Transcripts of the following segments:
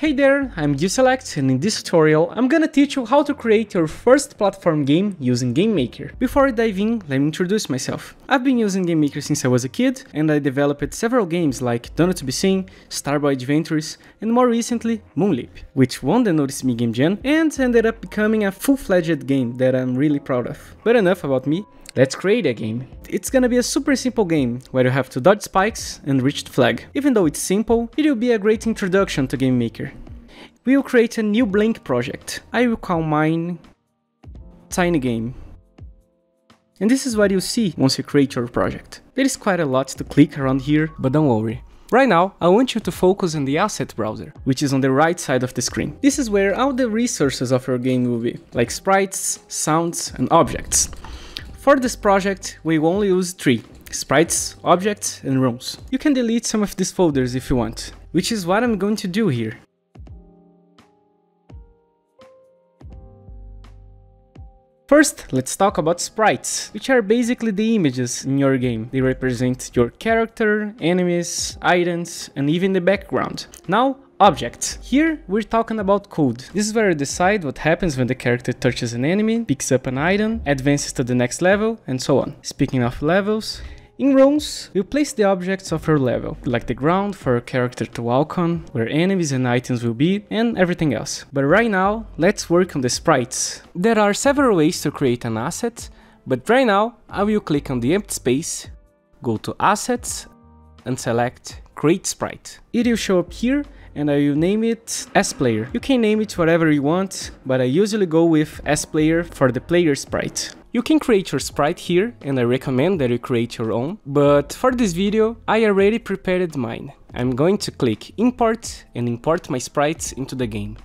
Hey there, I'm Uselect and in this tutorial I'm gonna teach you how to create your first platform game using GameMaker. Before I dive in, let me introduce myself. I've been using GameMaker since I was a kid and I developed several games like Donut to be Seen, Starboy Adventures and more recently Moonleap, which won the Notice Me Game Jam and ended up becoming a full-fledged game that I'm really proud of. But enough about me, Let's create a game. It's gonna be a super simple game, where you have to dodge spikes and reach the flag. Even though it's simple, it will be a great introduction to Game Maker. We will create a new blank project. I will call mine Tiny Game. And this is what you see once you create your project. There is quite a lot to click around here, but don't worry. Right now, I want you to focus on the asset browser, which is on the right side of the screen. This is where all the resources of your game will be, like sprites, sounds, and objects. For this project, we only use three, sprites, objects, and rooms. You can delete some of these folders if you want, which is what I'm going to do here. First, let's talk about sprites, which are basically the images in your game. They represent your character, enemies, items, and even the background. Now, Objects. Here we're talking about code. This is where you decide what happens when the character touches an enemy, picks up an item, advances to the next level, and so on. Speaking of levels, in rooms, you place the objects of your level, like the ground for your character to walk on, where enemies and items will be, and everything else. But right now, let's work on the sprites. There are several ways to create an asset, but right now, I will click on the empty space, go to Assets, and select Create Sprite. It will show up here and I will name it S-Player. You can name it whatever you want, but I usually go with S-Player for the player sprite. You can create your sprite here, and I recommend that you create your own, but for this video, I already prepared mine. I'm going to click import and import my sprites into the game.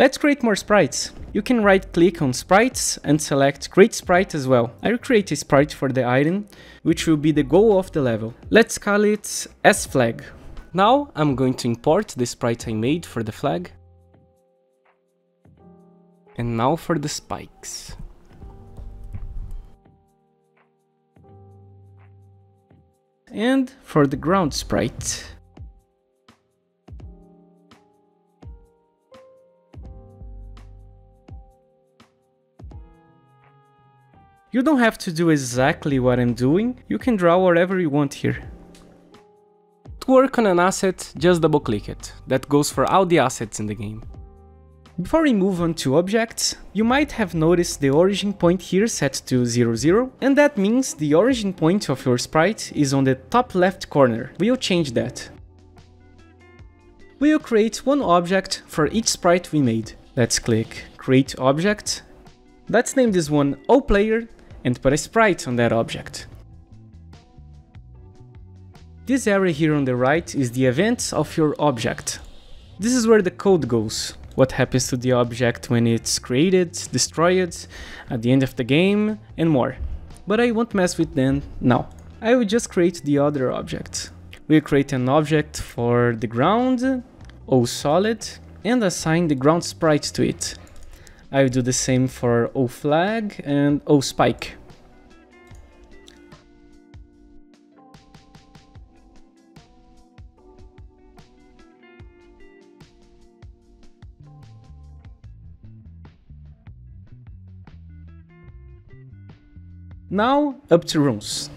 Let's create more sprites. You can right click on sprites and select create sprite as well. I will create a sprite for the item, which will be the goal of the level. Let's call it S flag. Now I'm going to import the sprite I made for the flag. And now for the spikes. And for the ground sprite. You don't have to do exactly what I'm doing, you can draw whatever you want here. To work on an asset, just double click it. That goes for all the assets in the game. Before we move on to objects, you might have noticed the origin point here set to 00, and that means the origin point of your sprite is on the top left corner. We'll change that. We'll create one object for each sprite we made. Let's click Create Object. Let's name this one OPlayer and put a sprite on that object. This area here on the right is the events of your object. This is where the code goes, what happens to the object when it's created, destroyed, at the end of the game, and more. But I won't mess with them now. I will just create the other object. We'll create an object for the ground, O solid, and assign the ground sprite to it. I do the same for O flag and O spike. Now up to rooms.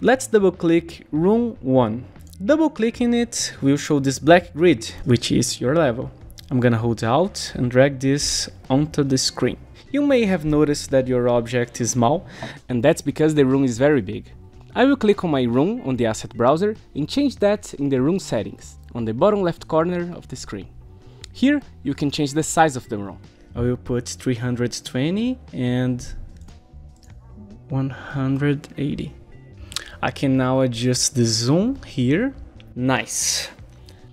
Let's double click room 1. Double clicking it will show this black grid, which is your level. I'm gonna hold Alt and drag this onto the screen. You may have noticed that your object is small, and that's because the room is very big. I will click on my room on the asset browser and change that in the room settings, on the bottom left corner of the screen. Here, you can change the size of the room. I will put 320 and 180. I can now adjust the zoom here. Nice.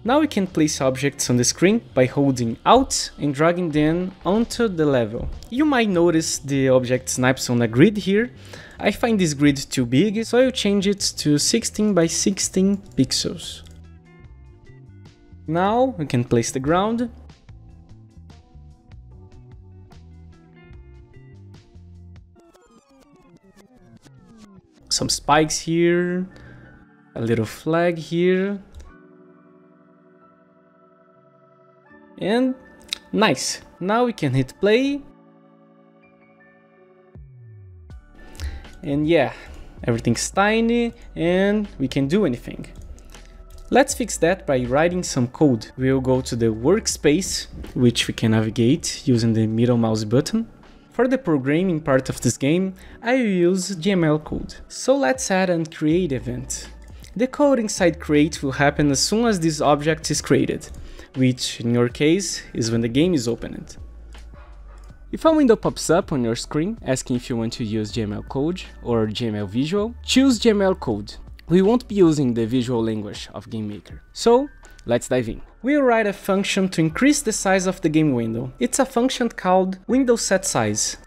Now we can place objects on the screen by holding Alt and dragging them onto the level. You might notice the object snipes on a grid here. I find this grid too big, so I'll change it to 16 by 16 pixels. Now we can place the ground. Some spikes here, a little flag here, And nice. Now we can hit play. And yeah, everything's tiny and we can do anything. Let's fix that by writing some code. We'll go to the workspace, which we can navigate using the middle mouse button. For the programming part of this game, I will use GML code. So let's add and create event. The code inside create will happen as soon as this object is created, which in your case is when the game is opened. If a window pops up on your screen asking if you want to use GML code or GML visual, choose GML code we won't be using the visual language of GameMaker. So, let's dive in. We'll write a function to increase the size of the game window. It's a function called window set size.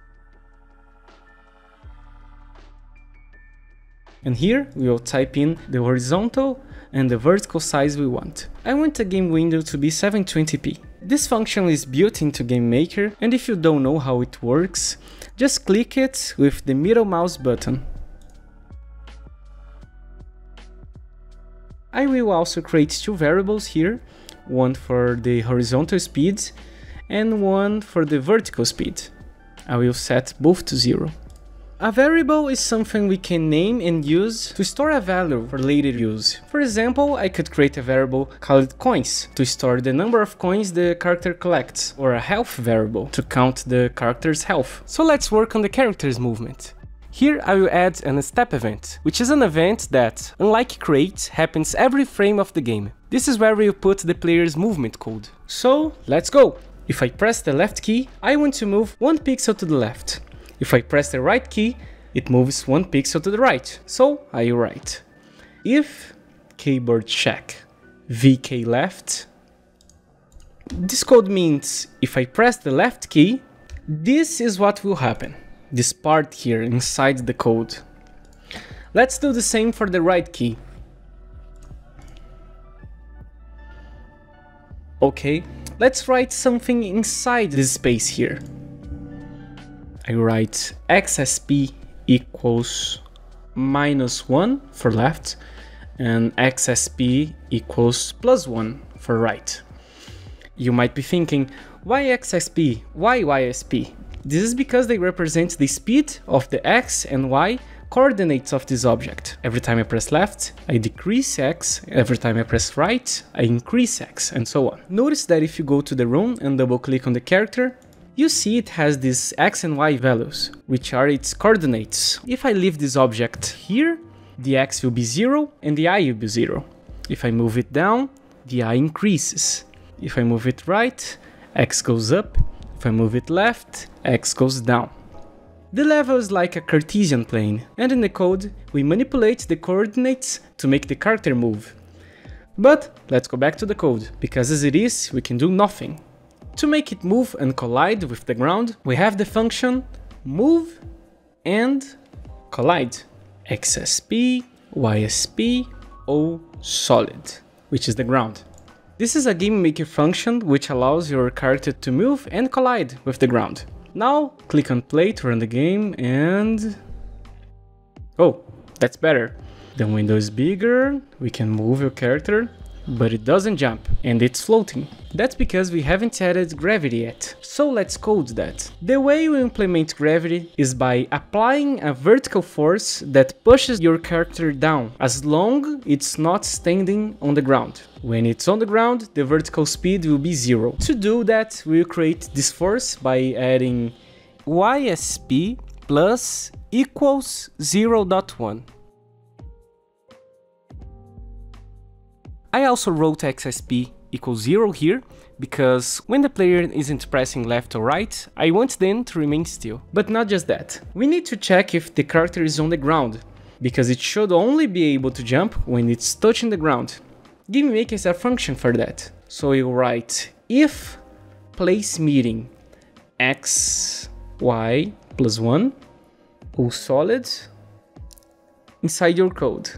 And here we will type in the horizontal and the vertical size we want. I want the game window to be 720p. This function is built into GameMaker and if you don't know how it works, just click it with the middle mouse button. I will also create two variables here, one for the horizontal speed and one for the vertical speed. I will set both to zero. A variable is something we can name and use to store a value for later use. For example, I could create a variable called coins to store the number of coins the character collects, or a health variable to count the character's health. So let's work on the character's movement. Here I will add an step event, which is an event that, unlike create, happens every frame of the game. This is where we'll put the player's movement code. So, let's go! If I press the left key, I want to move one pixel to the left. If I press the right key, it moves one pixel to the right. So, I write if keyboard check vk left. This code means if I press the left key, this is what will happen this part here inside the code. Let's do the same for the right key. Okay, let's write something inside this space here. I write xsp equals minus 1 for left and xsp equals plus 1 for right. You might be thinking, why xsp? Why ysp? This is because they represent the speed of the x and y coordinates of this object. Every time I press left, I decrease x, every time I press right, I increase x, and so on. Notice that if you go to the room and double click on the character, you see it has these x and y values, which are its coordinates. If I leave this object here, the x will be 0 and the y will be 0. If I move it down, the y increases. If I move it right, x goes up if I move it left, x goes down. The level is like a Cartesian plane, and in the code, we manipulate the coordinates to make the character move. But let's go back to the code, because as it is, we can do nothing. To make it move and collide with the ground, we have the function move and collide. xsp, ysp, o solid, which is the ground. This is a game maker function which allows your character to move and collide with the ground. Now click on play to run the game and... Oh, that's better. The window is bigger, we can move your character but it doesn't jump and it's floating. That's because we haven't added gravity yet. So let's code that. The way we implement gravity is by applying a vertical force that pushes your character down as long it's not standing on the ground. When it's on the ground, the vertical speed will be zero. To do that, we'll create this force by adding ysp plus equals 0.1. I also wrote xsp equals 0 here, because when the player isn't pressing left or right, I want them to remain still. But not just that, we need to check if the character is on the ground, because it should only be able to jump when it's touching the ground. GameMaker is a function for that. So you write if place meeting x, y plus 1 o solid inside your code.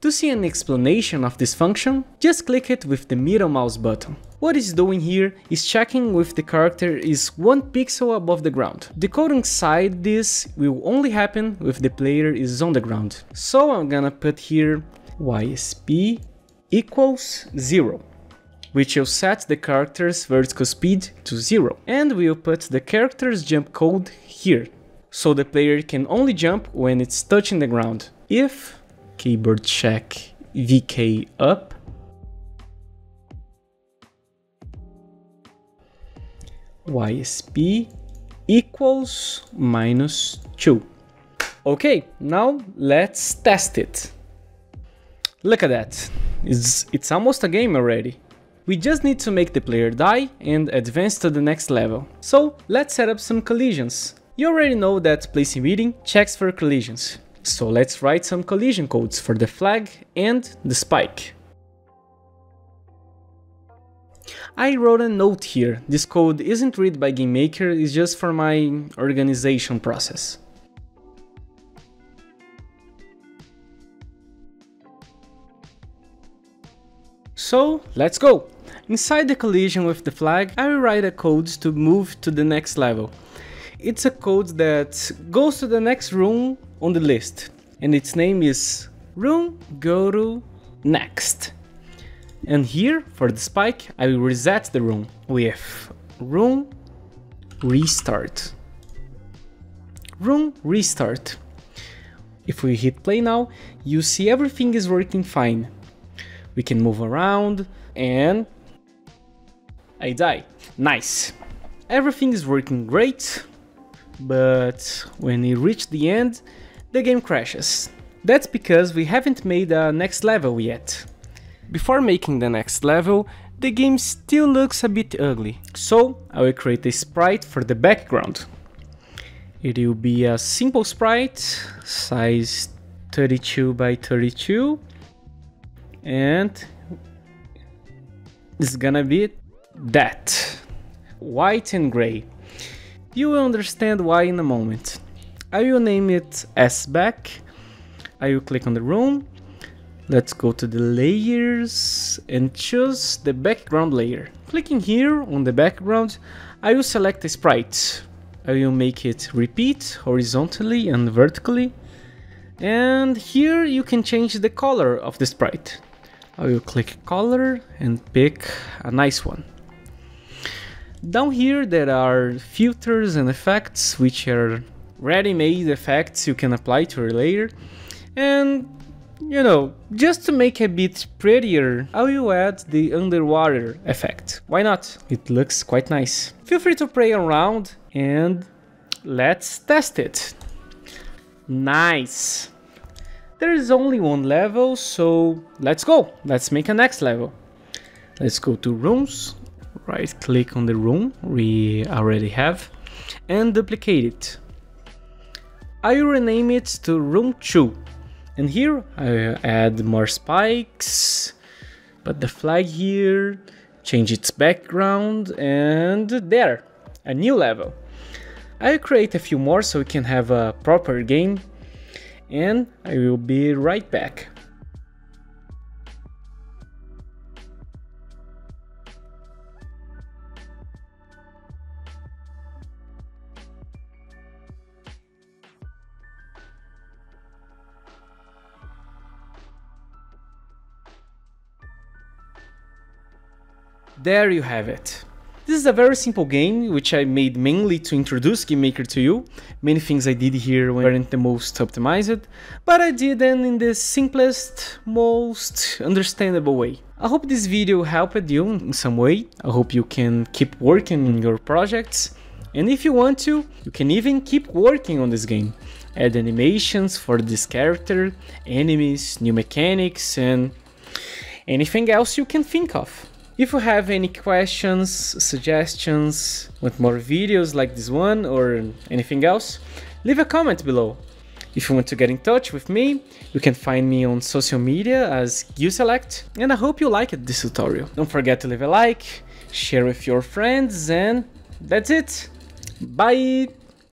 To see an explanation of this function, just click it with the middle mouse button. What it's doing here is checking if the character is one pixel above the ground. The code inside this will only happen if the player is on the ground. So I'm gonna put here ysp equals 0. which will set the character's vertical speed to zero. And we'll put the character's jump code here, so the player can only jump when it's touching the ground. If keyboard check VK up, YSP equals minus 2. Okay, now let's test it. Look at that, it's, it's almost a game already. We just need to make the player die and advance to the next level. So let's set up some collisions. You already know that place meeting checks for collisions. So let's write some collision codes for the flag and the spike. I wrote a note here. This code isn't read by GameMaker, it's just for my organization process. So let's go! Inside the collision with the flag, I will write a code to move to the next level. It's a code that goes to the next room on the list, and its name is room goto next. And here, for the spike, I will reset the room with room restart. Room restart. If we hit play now, you see everything is working fine. We can move around and I die. Nice. Everything is working great, but when we reach the end, the game crashes. That's because we haven't made a next level yet. Before making the next level, the game still looks a bit ugly. So I will create a sprite for the background. It will be a simple sprite, size 32 by 32, and it's gonna be that, white and gray. You will understand why in a moment. I will name it S-Back. I will click on the room Let's go to the layers and choose the background layer. Clicking here on the background, I will select a sprite. I will make it repeat horizontally and vertically. And here you can change the color of the sprite. I will click color and pick a nice one. Down here there are filters and effects which are ready-made effects you can apply to your layer. And you know, just to make a bit prettier, I will add the underwater effect. Why not? It looks quite nice. Feel free to play around and let's test it. Nice. There is only one level, so let's go. Let's make a next level. Let's go to rooms, right click on the room we already have and duplicate it. I rename it to room 2 and here I add more spikes, put the flag here, change its background, and there, a new level. I'll create a few more so we can have a proper game, and I will be right back. There you have it. This is a very simple game, which I made mainly to introduce GameMaker to you. Many things I did here weren't the most optimized, but I did them in the simplest, most understandable way. I hope this video helped you in some way. I hope you can keep working on your projects. And if you want to, you can even keep working on this game. Add animations for this character, enemies, new mechanics, and anything else you can think of. If you have any questions, suggestions, want more videos like this one or anything else, leave a comment below. If you want to get in touch with me, you can find me on social media as GilSelect, and I hope you liked this tutorial. Don't forget to leave a like, share with your friends, and that's it. Bye!